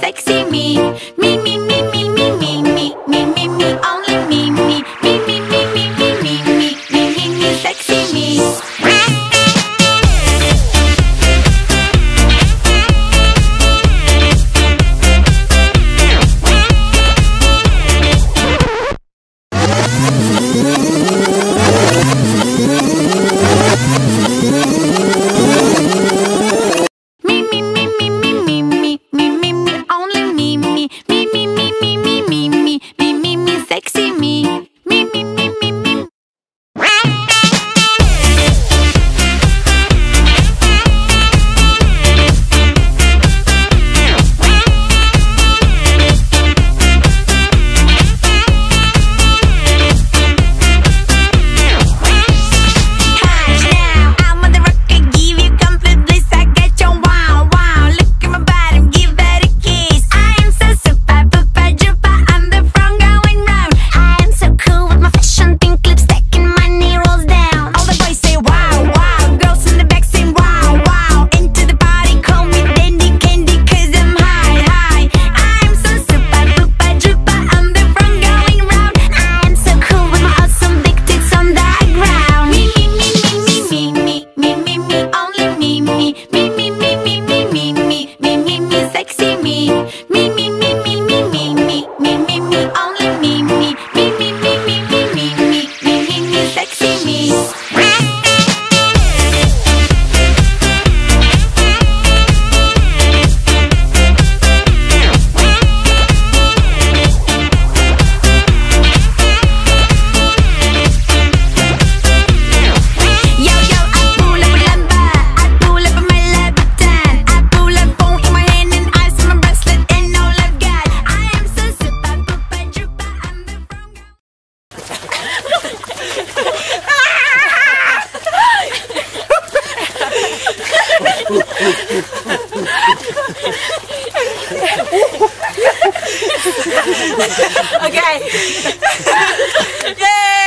sexy me. see me. Me, me, me, me, me, me, me, me, me, me, only me, me, me, me, me, me, me, me, me, me, me, me, sexy. okay. Yay!